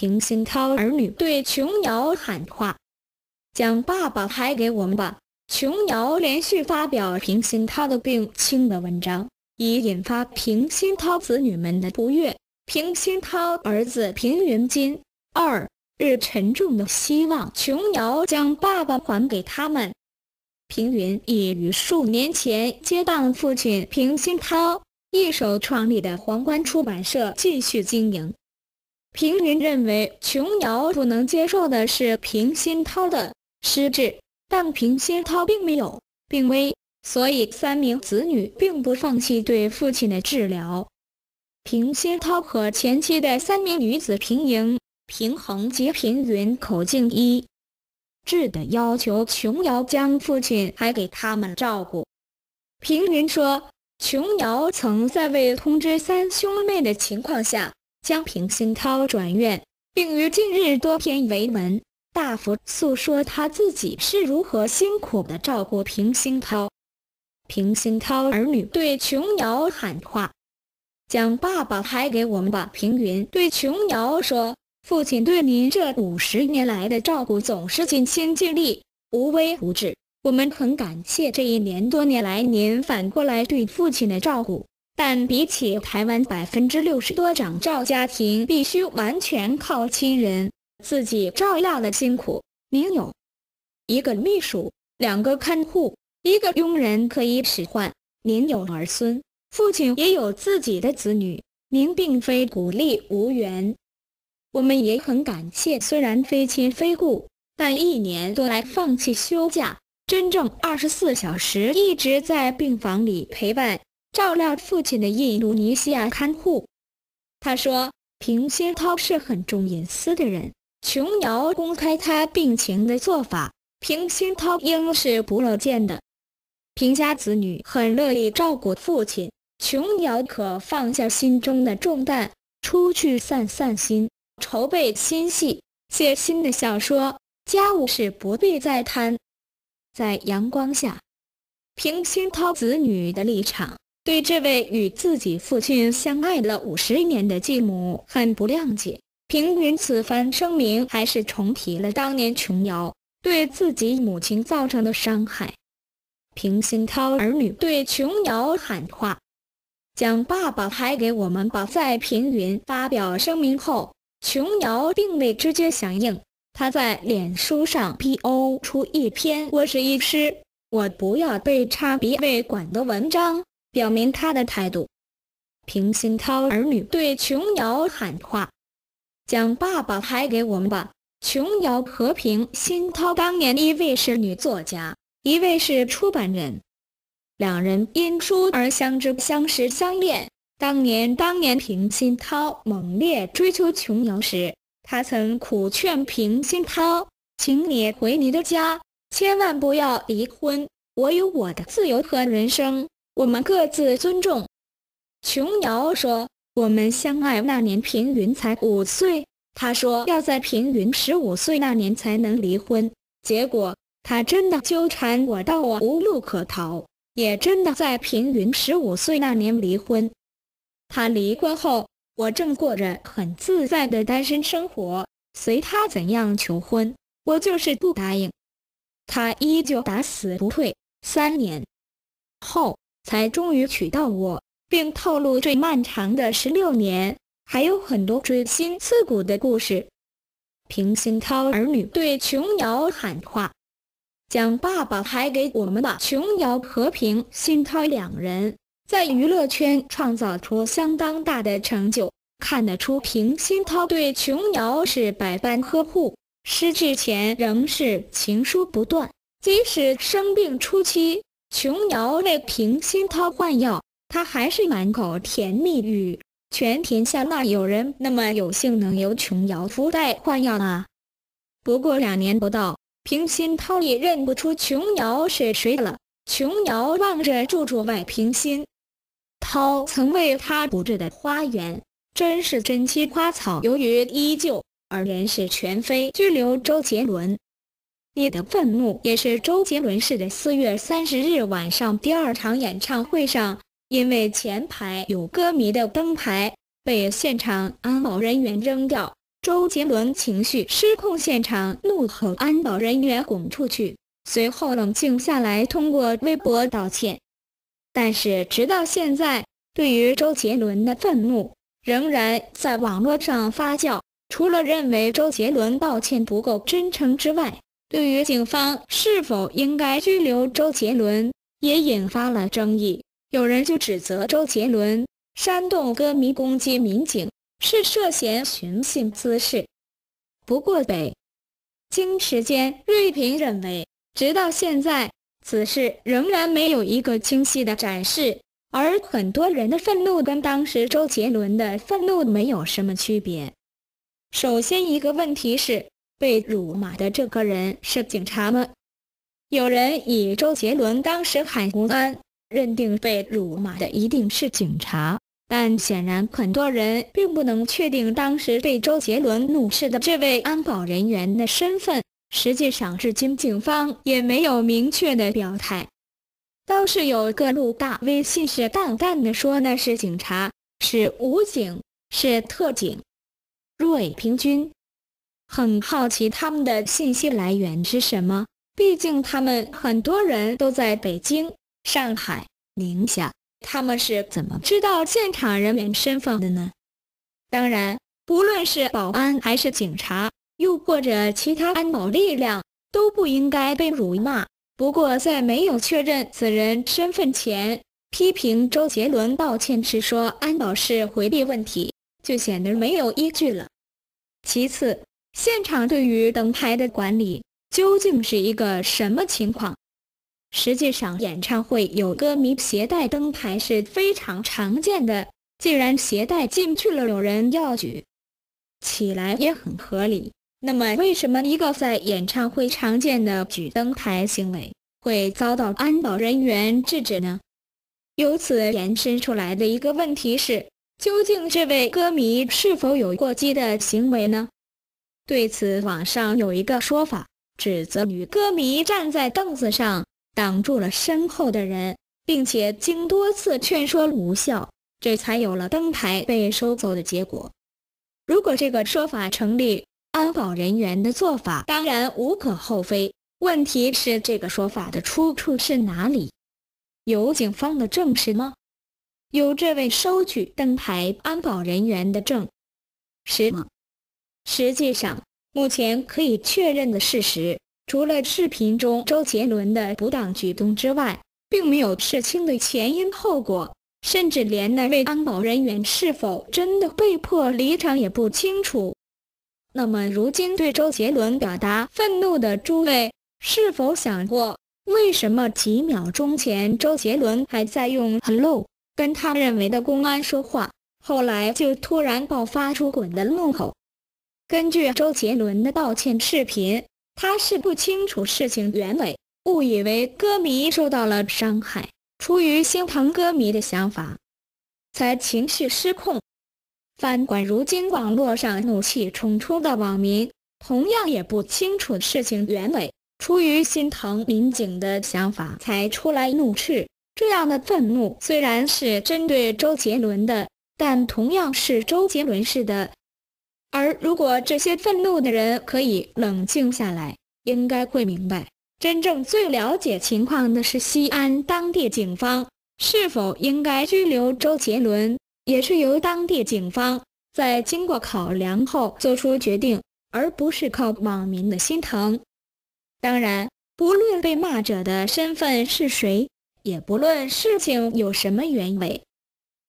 平鑫涛儿女对琼瑶喊话：“将爸爸拍给我们吧。”琼瑶连续发表平鑫涛的病轻的文章，以引发平鑫涛子女们的不悦。平鑫涛儿子平云金二日沉重的希望琼瑶将爸爸还给他们。平云已于数年前接档父亲平鑫涛一手创立的皇冠出版社继续经营。平云认为琼瑶不能接受的是平鑫涛的失智。但平鑫涛并没有病危，所以三名子女并不放弃对父亲的治疗。平鑫涛和前妻的三名女子平莹、平衡及平云口径一致的要求琼瑶将父亲还给他们照顾。平云说，琼瑶曾在未通知三兄妹的情况下将平鑫涛转院，并于近日多篇维文。大幅诉说他自己是如何辛苦的照顾平鑫涛。平鑫涛儿女对琼瑶喊话：“将爸爸拍给我们吧。”平云对琼瑶说：“父亲对您这五十年来的照顾总是尽心尽力、无微不至，我们很感谢这一年多年来您反过来对父亲的照顾。但比起台湾百分之六十多长照家庭必须完全靠亲人。”自己照料的辛苦，您有一个秘书，两个看护，一个佣人可以使唤。您有儿孙，父亲也有自己的子女，您并非孤立无援。我们也很感谢，虽然非亲非故，但一年多来放弃休假，真正二十四小时一直在病房里陪伴照料父亲的印度尼西亚看护。他说，平鑫涛是很重隐私的人。琼瑶公开他病情的做法，平鑫涛应是不乐见的。平家子女很乐意照顾父亲，琼瑶可放下心中的重担，出去散散心，筹备新戏，写新的小说，家务事不必再摊。在阳光下，平鑫涛子女的立场，对这位与自己父亲相爱了五十年的继母很不谅解。平云此番声明，还是重提了当年琼瑶对自己母亲造成的伤害。平鑫涛儿女对琼瑶喊话：“将爸爸拍给我们吧。”在平云发表声明后，琼瑶并未直接响应，他在脸书上 po 出一篇“我是医师，我不要被插鼻胃管”的文章，表明他的态度。平鑫涛儿女对琼瑶喊话。将爸爸拍给我们吧。琼瑶和平鑫涛当年一位是女作家，一位是出版人，两人因书而相知，相识相恋。当年，当年平鑫涛猛烈追求琼瑶时，他曾苦劝平鑫涛：“请你回你的家，千万不要离婚。我有我的自由和人生，我们各自尊重。”琼瑶说。我们相爱那年，平云才五岁。他说要在平云十五岁那年才能离婚。结果他真的纠缠我到我无路可逃，也真的在平云十五岁那年离婚。他离婚后，我正过着很自在的单身生活，随他怎样求婚，我就是不答应。他依旧打死不退，三年后才终于娶到我。并透露这漫长的十六年，还有很多锥心刺骨的故事。平鑫涛儿女对琼瑶喊话：“将爸爸拍给我们吧。”琼瑶和平鑫涛两人在娱乐圈创造出相当大的成就，看得出平鑫涛对琼瑶是百般呵护，失智前仍是情书不断。即使生病初期，琼瑶为平鑫涛换药。他还是满口甜蜜语，全天下哪有人那么有幸能由琼瑶夫代换药啊？不过两年不到，平鑫涛也认不出琼瑶是谁了。琼瑶望着住处外平鑫涛曾为他布置的花园，真是珍稀花草，由于依旧，而人事全非。拘留周杰伦，你的愤怒也是周杰伦式的。四月三十日晚上第二场演唱会上。因为前排有歌迷的灯牌被现场安保人员扔掉，周杰伦情绪失控，现场怒吼安保人员滚出去，随后冷静下来，通过微博道歉。但是直到现在，对于周杰伦的愤怒仍然在网络上发酵。除了认为周杰伦道歉不够真诚之外，对于警方是否应该拘留周杰伦，也引发了争议。有人就指责周杰伦煽动歌迷攻击民警，是涉嫌寻衅滋事。不过，北京时间瑞平认为，直到现在，此事仍然没有一个清晰的展示，而很多人的愤怒跟当时周杰伦的愤怒没有什么区别。首先，一个问题是，被辱骂的这个人是警察吗？有人以周杰伦当时喊公安，认定被辱骂的一定是警察，但显然很多人并不能确定当时被周杰伦怒斥的这位安保人员的身份。实际上，至今警方也没有明确的表态，倒是有个路大 V 信誓旦旦的说那是警察，是武警，是特警。瑞平均很好奇他们的信息来源是什么，毕竟他们很多人都在北京、上海、宁夏，他们是怎么知道现场人员身份的呢？当然，不论是保安还是警察，又或者其他安保力量，都不应该被辱骂。不过，在没有确认此人身份前，批评周杰伦道歉时说安保是回避问题。就显得没有依据了。其次，现场对于灯牌的管理究竟是一个什么情况？实际上，演唱会有歌迷携带灯牌是非常常见的。既然携带进去了，有人要举起来也很合理。那么，为什么一个在演唱会常见的举灯牌行为会遭到安保人员制止呢？由此延伸出来的一个问题是。究竟这位歌迷是否有过激的行为呢？对此，网上有一个说法，指责女歌迷站在凳子上挡住了身后的人，并且经多次劝说无效，这才有了灯牌被收走的结果。如果这个说法成立，安保人员的做法当然无可厚非。问题是，这个说法的出处是哪里？有警方的证实吗？有这位收取灯牌安保人员的证实吗？实际上，目前可以确认的事实，除了视频中周杰伦的不当举动之外，并没有事情的前因后果，甚至连那位安保人员是否真的被迫离场也不清楚。那么，如今对周杰伦表达愤怒的诸位，是否想过，为什么几秒钟前周杰伦还在用 “hello”？跟他认为的公安说话，后来就突然爆发出滚的怒吼。根据周杰伦的道歉视频，他是不清楚事情原委，误以为歌迷受到了伤害，出于心疼歌迷的想法，才情绪失控。反观如今网络上怒气冲冲的网民，同样也不清楚事情原委，出于心疼民警的想法，才出来怒斥。这样的愤怒虽然是针对周杰伦的，但同样是周杰伦式的。而如果这些愤怒的人可以冷静下来，应该会明白，真正最了解情况的是西安当地警方。是否应该拘留周杰伦，也是由当地警方在经过考量后做出决定，而不是靠网民的心疼。当然，不论被骂者的身份是谁。也不论事情有什么原委，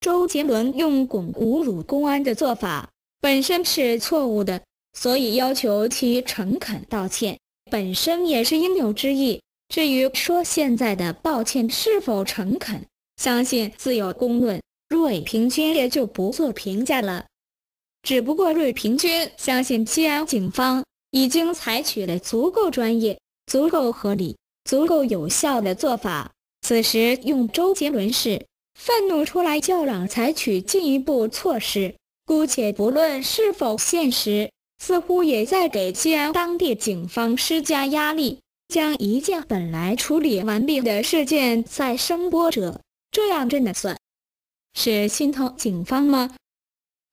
周杰伦用拱侮辱公安的做法本身是错误的，所以要求其诚恳道歉，本身也是应有之意。至于说现在的道歉是否诚恳，相信自有公论，瑞平君也就不做评价了。只不过瑞平君相信西安警方已经采取了足够专业、足够合理、足够有效的做法。此时用周杰伦式愤怒出来叫嚷，采取进一步措施，姑且不论是否现实，似乎也在给西安当地警方施加压力，将一件本来处理完毕的事件再生波折。这样真的算是心疼警方吗？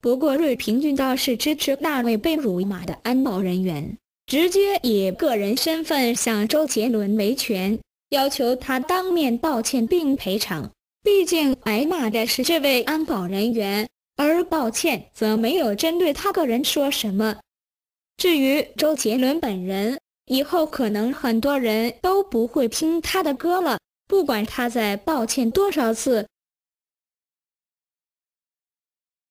不过瑞平君倒是支持那位被辱骂的安保人员，直接以个人身份向周杰伦维权，要求他当面道歉并赔偿。毕竟挨骂的是这位安保人员，而抱歉则没有针对他个人说什么。至于周杰伦本人，以后可能很多人都不会听他的歌了，不管他在抱歉多少次。